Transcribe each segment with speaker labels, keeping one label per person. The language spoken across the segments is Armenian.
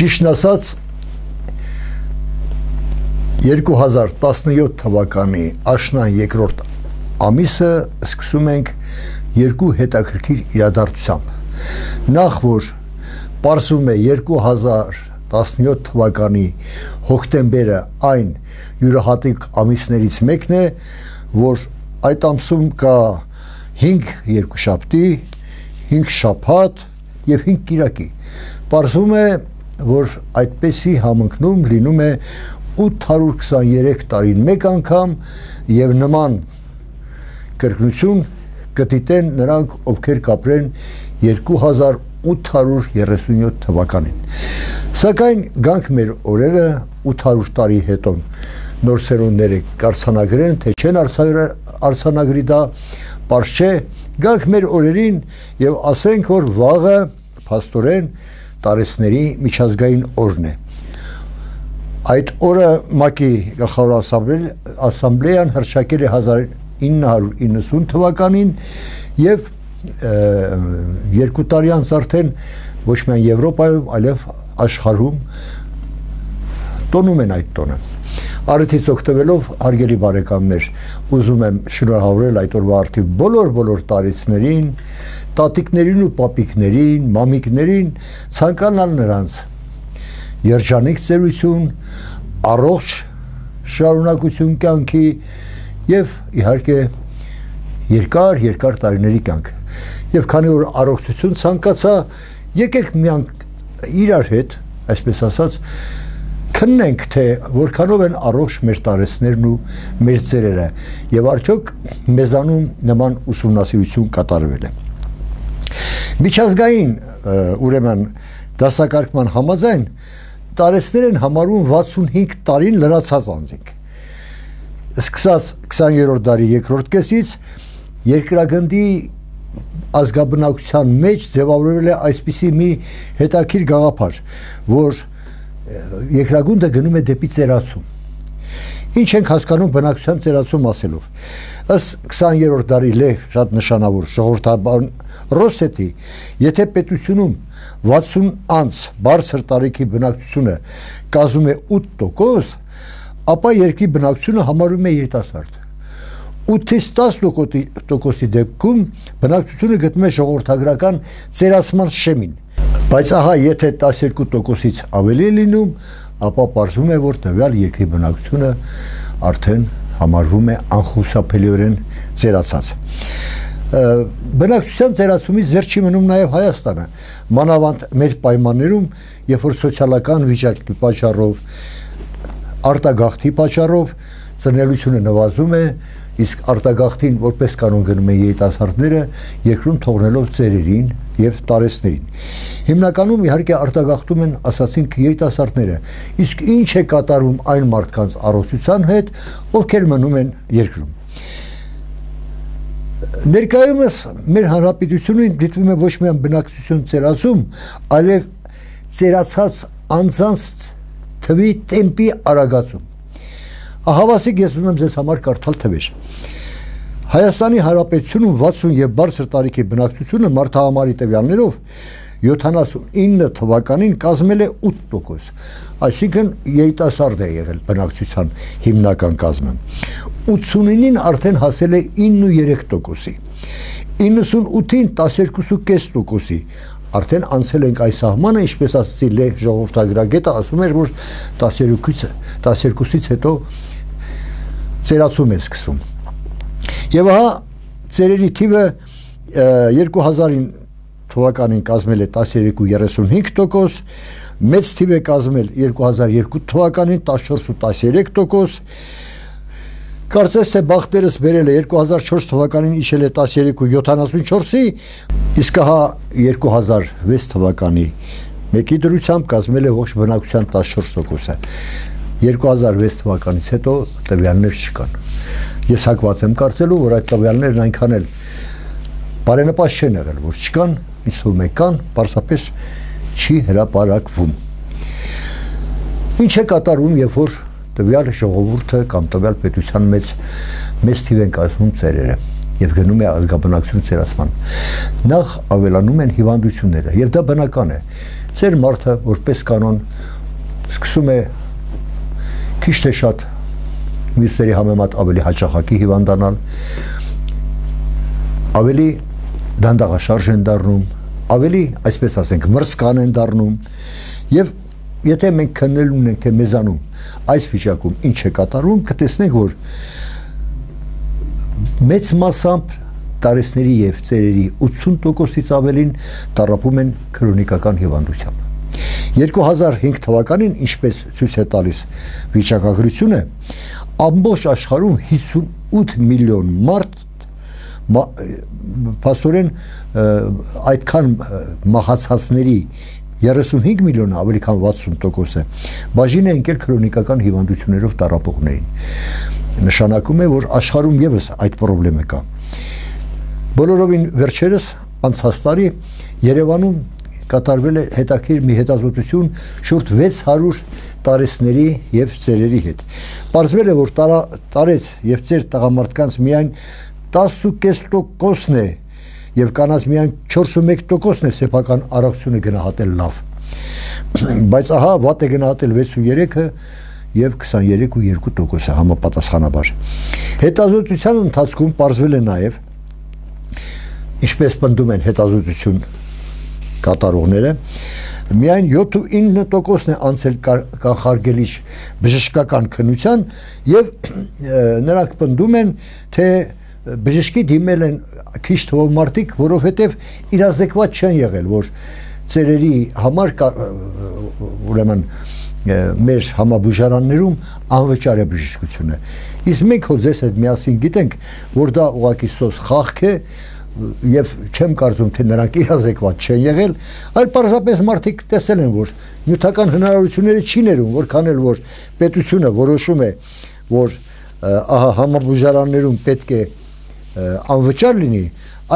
Speaker 1: Ճիշտ ասած 2017 թվականի աշնան երկրորդ ամիսը սկսում ենք երկու հետաքրքիր իրադարձությամբ։ Նախ որ Պարսում է 2017 թվականի հոկտեմբերը այն յուրահատիկ ամիսներից մեկն է, որ այդ ամսում կա 5 երկուշաբթի, 5 շաբաթ եւ 5 կիրակի։ Պարզվում է, որ այդպեսի համընկնում լինում է 823 տարին մեկ անգամ եւ նման կրկնություն կդիտեն նրանք, ովքեր կապրեն 2837 թվականին։ Սակայն գանք մեր օրերը 800 տարի հետո նոր սերունդները կարծանագրեն, թե չեն արցանագրի դա, པարզ չէ, գանք մեր օրերին եւ ասենք, որ վաղը փաստորեն տարեսների միջազգային օրն է։ Այդ օրը ՄԱԿ-ի գլխավոր ասամբլեան հրճակել է 1990 թվականին եւ երկու տարի անց արդեն ոչ միայն Եվրոպայում, այլև աշխարհում տոնում են այդ տոնը։ Արիթից օգտվելով հարգելի բարեկամներ, ուզում եմ շնորհավորել այդ օրվա արդի բոլոր բոլոր տարիցներին, տատիկներին ու պապիկներին, մամիկներին, ցանկանալ նրանց երջանիկ ծերություն, առողջ շարունակություն կյանքի եւ իհարկե երկար երկար տարիների կյանք եւ քանի որ առողջություն ցանկացա, եկեք միանք իրար հետ, այսպես ասած, քննենք թե որքանով են առողջ մեր տարեցներն ու մեր ծերերը եւ արդյոք մեզանում նման ուսումնասիրություն կատարվել է միջազգային ուրեմն դասակարգման համաձայն տարեցներ են համարում 65 տարին լրացած անձինք սկսած 20-րդ դարի երկրորդ կեսից երկրագնդի ազգաբնակության մեջ ձևավորվել է այսպիսի մի հետաքրիր գաղափար, որ երկրագունդը գնում է դեպի ծերացում։ Ինչ ենք հասկանում բնակչության ծերացում ասելով։ Ըստ 20-րդ դարի լեհ շատ նշանավոր ժողովրդաբան Ռոսետի, եթե պետությունում 60 անց բարձր տարիքի բնակչությունը կազմում է 8%, ապա երկրի բնակչությունը համարում է երիտասարդ 8-ից 10%-ի դեպքում բնակչությունը գտնում է ժողովրդագրական ծերացման շեմին։ Բայց ահա, եթե 12%-ից ավելի լինում, ապա պարզվում է, որ տվյալ երկրի բնակչությունը արդեն համարվում է անխուսափելիորեն ծերացած բնակչության ծերացումից զեր չի մնում նաև Հայաստանը մանավանդ մեր պայմաններում երբ որ սոցիալական վիճակի պատճառով արտագաղթի պատճառով ծնելիությունը նվազում է իսկ արտագաղթին որպես կանոն գնում են երիտասարդները, երկրում թողնելով ծերերին եւ տարեցներին։ Հիմնականում իհարկե արտագաղթում են, ասացինք, երիտասարդները։ Իսկ ինչ է կատարվում այն մարդկանց առողջության հետ, ովքեր մնում են երկրում։ Ներկայումս մեր հանրապետությունում դիտվում է ոչ միայն բնակչություն ծերացում, այլև ծերացած անձանց թվի տեմպի արագացում Ահավասիկ ես ուզում եմ ձեզ համար կարդալ թվեր։ Հայաստանի Հանրապետությունում 60 եւ բարձր տարիքի բնակչությունը մարդահամարի տվյալներով 79 թվականին կազմել է 8%, այսինքն երիտասարդ է եղել բնակչության հիմնական կազմը։ 89-ին արդեն հասել է 9.3%-ի։ 98-ին 12.5%-ի, արդեն անցել ենք այս սահմանը, ինչպես ասացի Լեհ ժողովրդագրագետը ասում էր, որ 12-ից 12-ից հետո ծերացում է սկսվում։ Եվ ահա ծերերի թիվը 2000-ին թվականին կազմել է 13.35%, մեծ թիվ է կազմել 2002 թվականին 14.13%, Կարծես թե բախտերս բերել է 2004 թվականին իջել է 13.74-ի, իսկ հա 2006 թվականի մեկի դրությամբ կազմել է ողջ բնակության 14%-ը։ 2006 թվականից հետո տվյալներ չկան։ Ես հակված եմ կարծելու, որ այդ տվյալներն այնքան էլ բարենպաստ չեն եղել, որ չկան, ինչ թվում է կան, պարզապես չի հրապարակվում։ Ինչ է կատարում, երբ որ տվյալ ժողովուրդը կամ տվյալ պետության մեծ մեծ թիվ են կազմում ծերերը եւ գնում է ազգաբնակություն ծերացման։ Նախ ավելանում են հիվանդությունները եւ դա բնական է։ Ձեր մարդը որպես կանոն սկսում է քիչ թե շատ մյուսների համեմատ ավելի հաճախակի հիվանդանալ, ավելի դանդաղաշարժ են դառնում, ավելի, այսպես ասենք, մրսկան են դառնում եւ եթե մենք քննել ունենք թե մեզանում այս վիճակում ինչ է կատարվում, կտեսնենք, որ մեծ մասամբ տարեսների եւ ծերերի 80%-ից ավելին տարապում են քրոնիկական հիվանդությամբ։ 2005 թվականին, ինչպես ցույց է տալիս վիճակագրությունը, ամբողջ աշխարհում 58 միլիոն մարդ փաստորեն այդքան մահացածների 35 միլիոն ավելի քան 60% է բաժին է ընկել քրոնիկական հիվանդություններով տարապողներին նշանակում է որ աշխարհում եւս այդ խնդրեմը կա բոլորովին վերջերս անցած տարի Երևանում կատարվել է հետաքրիր մի հետազոտություն շուրջ 600 տարեցների եւ ծերերի հետ։ Պարզվել է, որ տարա, տարեց եւ ծեր տղամարդկանց միայն 10.5%-ն է եւ կանանց միայն 4.1%-ն է սեփական առողջությունը գնահատել լավ։ Բայց ահա վատ է գնահատել 6.3-ը եւ 23.2%-ը համապատասխանաբար։ Հետազոտության ընթացքում ողջվել է նաեւ ինչպես պնդում են հետազոտություն կատարողները միայն 7-9%-ն է անցել կանխարգելիչ բժշկական քննության եւ նրանք պնդում են թե բժշկի դիմել են քիչ թվով մարդիկ, որովհետեւ իրազեկված չեն եղել, որ ծերերի համար ուրեմն մեր համաբուժարաններում անվճար է բժշկությունը։ Իսկ մենք հո ձեզ հետ միասին գիտենք, որ դա ուղակի սոս խախք է, եւ չեմ կարծում թե նրանք իրազեկված չեն եղել, այլ պարզապես մարդիկ տեսել են, որ նյութական հնարավորությունները չի ներում, որքան էլ որ պետությունը որոշում է, որ ահա համաբուժարաններում պետք է անվճար լինի,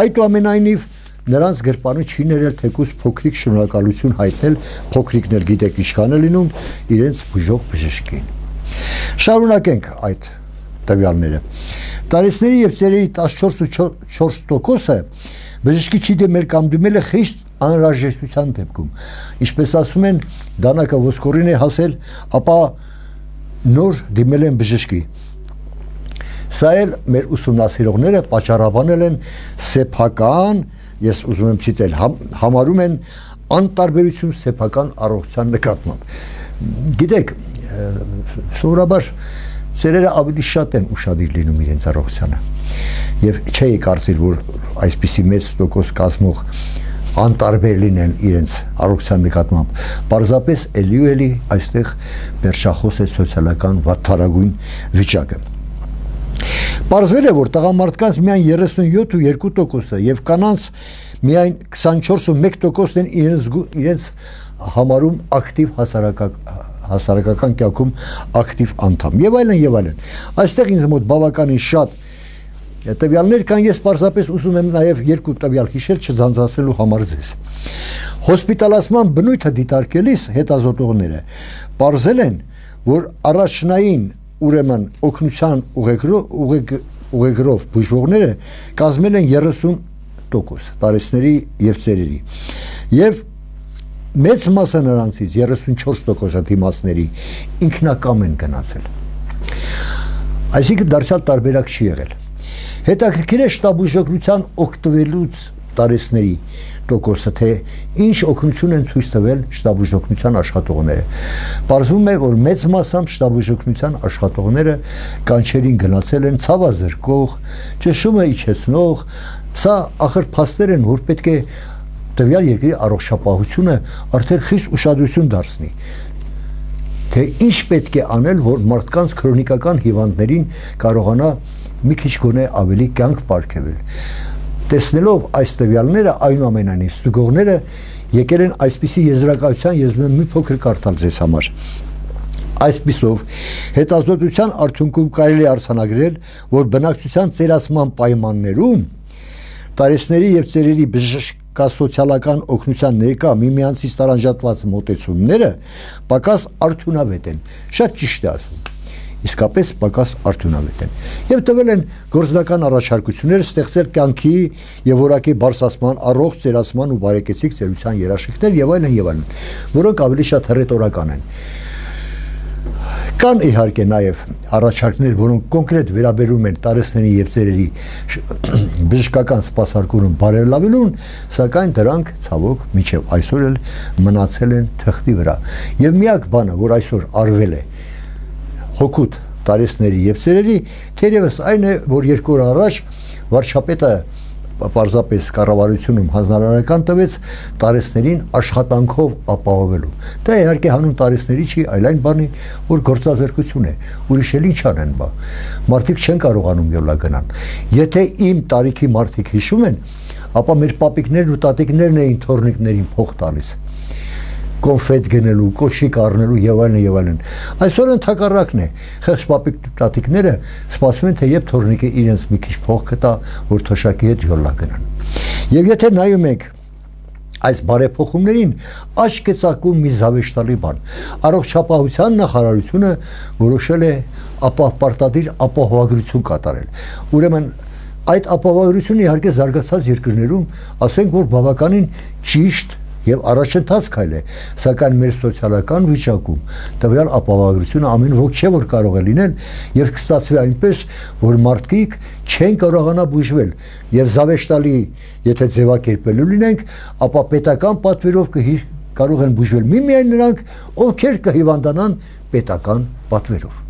Speaker 1: այդուամենայնիվ նրանց գրպանը չի ներել թեկուս փոքրիկ շնորհակալություն հայտնել փոքրիկներ գիտեք ինչքան է լինում իրենց բուժող բժշկին։ Շարունակենք այդ տվյալները։ Տարեցների եւ ծերերի 14.4%-ը բժշկի չի դեմել կամ դիմել է խիստ անհրաժեշտության դեպքում։ Ինչպես ասում են, դանակը ոսկորին է հասել, ապա նոր դիմել են բժշկի։ Սա էլ մեր ուսումնասիրողները պատճառաբանել են սեփական, ես ուզում եմ ցիտել, համ, համարում են անտարբերություն սեփական առողջության նկատմամբ։ Գիտեք, սովորաբար Սերերը ավելի շատ են ուշադիր լինում իրենց առողջանը։ Եվ չէի կարծիր, որ այսպիսի մեծ տոկոս կազմող անտարբեր լինեն իրենց առողջության նկատմամբ։ Պարզապես ելի ու ելի այստեղ վերջախոս է սոցիալական վատթարագույն վիճակը։ Պարզվել է, որ տղամարդկանց միայն 37.2%-ը եւ կանանց միայն 24.1%-ն են իրենց իրենց համարում ակտիվ հասարակական հասարակական կյանքում ակտիվ անդամ եւ այլն եւ այլն այստեղ ինձ մոտ բավականին շատ տվյալներ կան ես պարզապես ուզում եմ նաև երկու տվյալ հիշել չձանձրացնելու համար ձեզ հոսպիտալացման բնույթը դիտարկելիս հետազոտողները ողրզել են որ առաջնային ուրեմն օգնության ուղեգրով ուղեգրով բուժվողները կազմել են 30% տարեցների եւ ծերերի եւ մեծ մասը նրանցից 34% դիմացների ինքնակամ են գնացել։ Այսինքն դարձյալ տարբերակ չի եղել։ Հետաքրքիր է շտաբուժողության օգտվելուց տարեսների տոկոսը, թե ինչ օգնություն են ցույց տվել շտաբուժողության աշխատողները։ Պարզվում է, որ մեծ մասամբ շտաբուժողության աշխատողները կանչերին գնացել են ցավազրկող, ճշումը իջեցնող, սա ախր փաստեր են, որ պետք է տվյալ երկրի առողջապահությունը արդեն խիստ ուշադրություն դարձնի թե ինչ պետք է անել, որ մարդկանց քրոնիկական հիվանդներին կարողանա մի քիչ գոնե ավելի կյանք ապարգևել։ Տեսնելով այս տվյալները, այնուամենայնիվ ստուգողները եկել են այսպիսի եզրակացության, ես մի փոքր կարդալ ձեզ համար։ Այսպիսով հետազոտության արդյունքում կարելի է արձանագրել, որ բնակչության ծերացման պայմաններում տարեցների եւ ծերերի բժշկ կա սոցիալական օգնության ներկա միմյանցից տարանջատված մոտեցումները պակաս արդյունավետ են։ Շատ ճիշտ է ասում։ իսկապես պակաս արդյունավետ են։ Եվ տվել են գործնական առաջարկություններ ստեղծել կյանքի եւ որակի բարձրացման, առողջ ծերացման ու բարեկեցիկ ծերության երաշխիքներ եւ այլն եւ այլն, որոնք ավելի շատ հռետորական են։ Կան իհարկե նաև առաջարկներ, որոնք կոնկրետ վերաբերում են տարեցների եւ ծերերի բժշկական սպասարկումը բարելավելուն, սակայն դրանք ցավոք միջև այսօր էլ մնացել են թղթի վրա։ Եվ միակ բանը, որ այսօր արվել է հոգուտ տարեցների եւ ծերերի, թերևս այն է, որ երկու օր առաջ վարչապետը պարզապես կառավարությունում հանրարարական տվեց տարեցներին աշխատանքով ապահովելու։ Դա իհարկե հանուն տարեցների չի, այլ այն բանի, որ գործազրկություն է։ Ուրիշ էլ ինչ անեն բա։ Մարդիկ չեն կարողանում յոլա գնան։ Եթե իմ տարիքի մարդիկ հիշում են, ապա մեր պապիկներն ու տատիկներն էին թորնիկներին փող տալիս կոնֆետ գնելու, կոշիկ առնելու եւ այլն եւ այլն։ Այսօր ընդհակառակն է։ Խեղճ պապիկ տատիկները սպասում են թե երբ թորնիկը իրենց մի քիչ փող կտա, որ թոշակի հետ յոլա գնան։ Եվ եթե նայում եք այս բարեփոխումներին աչք է ցակում մի զավեշտալի բան։ Առողջապահության նախարարությունը որոշել է ապահովարտադիր ապահովագրություն կատարել։ Ուրեմն այդ ապահովագրությունը իհարկե զարգացած երկրներում ասենք որ բավականին ճիշտ եւ առաջընթաց քայլ է, սակայն մեր սոցիալական վիճակում տվյալ ապահովագրությունը ամեն ոք չէ որ կարող է լինել եւ կստացվի այնպես, որ մարդիկ չեն կարողանա բուժվել եւ զավեշտալի, եթե ձևակերպելու լինենք, ապա պետական պատվերով կհի կարող են բուժվել միմիայն նրանք, ովքեր կհիվանդանան պետական պատվերով։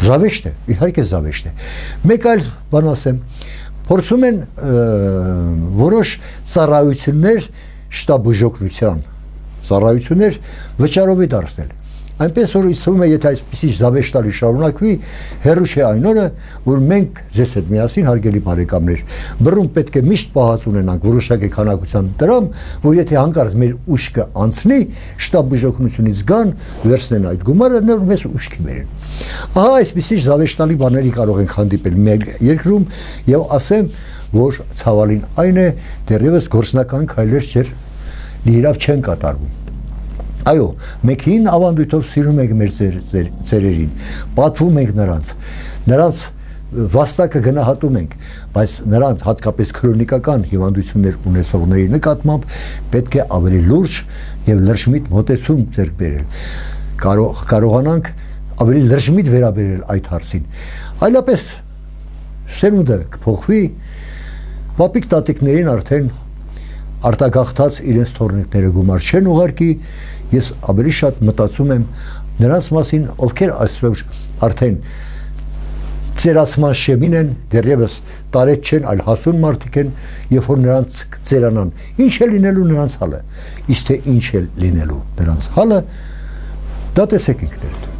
Speaker 1: Զավեշտ է, իհարկե զավեշտ է։ Մեկ այլ բան ասեմ, փորձում են որոշ ծառայություններ շտաբուժօգնության ծառայություններ վճարովի դարձնել։ Այնպես որ ինձ թվում է, եթե այսպեսի զավեշտալի շարունակվի, հերո չէ այն օրը, որ մենք ձեզ հետ միասին հարգելի բարեկամներ, բռուն պետք է միշտ պահած ունենանք որոշակի քանակության դրամ, որ եթե հանկարծ մեր ուշքը անցնի, շտաբ բժօգնությունից գան, վերցնեն այդ գումարը, նոր մեզ ուշքի բերեն։ Ահա այսպեսի զավեշտալի բաների կարող ենք հանդիպել մեր երկրում եւ ասեմ, որ ցավալին այն է դեռևս գործնական քայլեր չեր լիիրավ չեն կատարվում Այո, մենք հին ավանդույթով սիրում ենք մեր ծերերին, պատվում ենք նրանց, նրանց վաստակը գնահատում ենք, բայց նրանց հատկապես քրոնիկական հիվանդություններ ունեցողների նկատմամբ պետք է ավելի լուրջ եւ լրջմիտ մոտեցում ձեռք բերել։ Կարող կարողանանք ավելի լրջմիտ վերաբերել այդ հարցին։ Այլապես սերունդը կփոխվի, Պապիկ տատիկներին արդեն արտագաղթած իրենց թորնիկները գումար չեն ուղարկի, ես ավելի շատ մտածում եմ նրանց մասին, ովքեր այսպես արդեն ծերացման շեմին են, դեռևս տարեց չեն, այլ հասուն մարդիկ են, երբ որ նրանց ծերանան, ինչ է լինելու նրանց հալը, իսկ թե ինչ է լինելու նրանց հալը, դա տեսեք ինքներդ։